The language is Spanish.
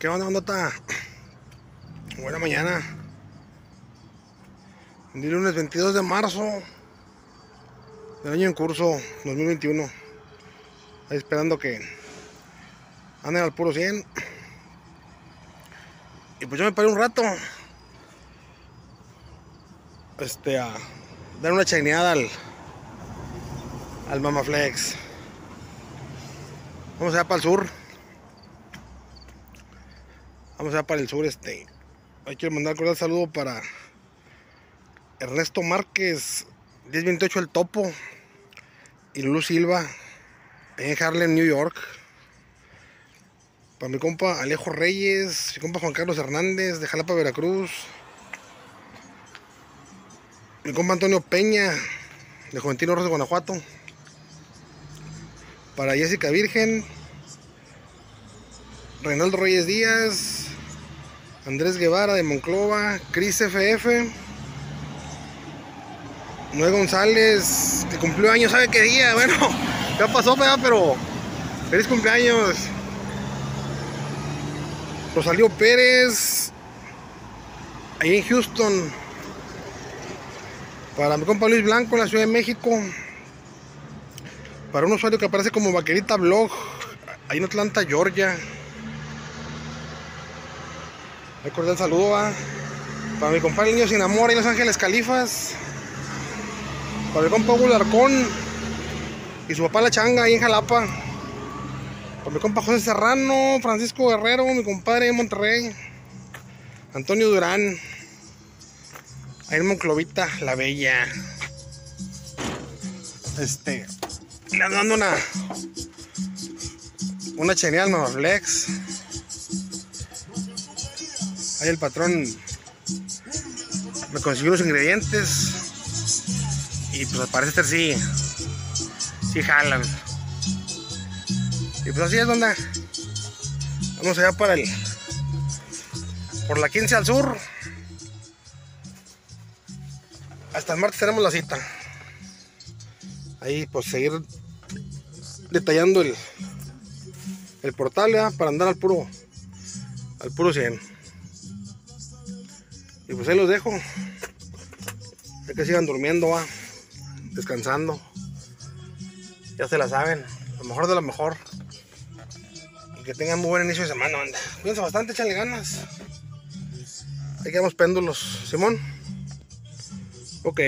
¿Qué onda, bandota? Buena mañana. El lunes 22 de marzo del año en curso 2021. Ahí esperando que anden al puro 100. Y pues yo me paré un rato. Este, a dar una chaineada al, al Mamaflex. Vamos allá para el sur. Vamos allá para el sur, este. Hay que mandar cordial saludo para Ernesto Márquez, 1028 El Topo, y Lulu Silva, en Harlem, New York. Para mi compa Alejo Reyes, mi compa Juan Carlos Hernández, de Jalapa, Veracruz. Mi compa Antonio Peña, de Juventino Rosa, Guanajuato. Para Jessica Virgen, Reinaldo Reyes Díaz, Andrés Guevara de Monclova, Cris FF, Noé González, que cumplió años, ¿sabe qué día? Bueno, ya pasó, pero feliz cumpleaños. Rosalío Pérez, ahí en Houston. Para mi compa Luis Blanco en la Ciudad de México. Para un usuario que aparece como Vaquerita Blog, ahí en Atlanta, Georgia. Recordar el saludo a, para mi compadre Niño Sin Amor en Los Ángeles Califas. Para mi compa Hugo Larcón y su papá La Changa ahí en Jalapa. Para mi compa José Serrano, Francisco Guerrero, mi compadre de Monterrey. Antonio Durán. Ahí Monclovita, la bella. Este. Le ando dando una. Una genial Mamaflex. Ahí el patrón me consiguió los ingredientes. Y pues al parecer sí. Sí jalan. Y pues así es donde. Vamos allá para el. Por la 15 al sur. Hasta el martes tenemos la cita. Ahí pues seguir detallando el, el portal para andar al puro al puro 100. Y pues ahí los dejo. Hay que sigan durmiendo, descansando. Ya se la saben. Lo mejor de lo mejor. Y que tengan muy buen inicio de semana, anda. Cuídense bastante, échale ganas. Ahí quedamos péndulos. Simón. Ok.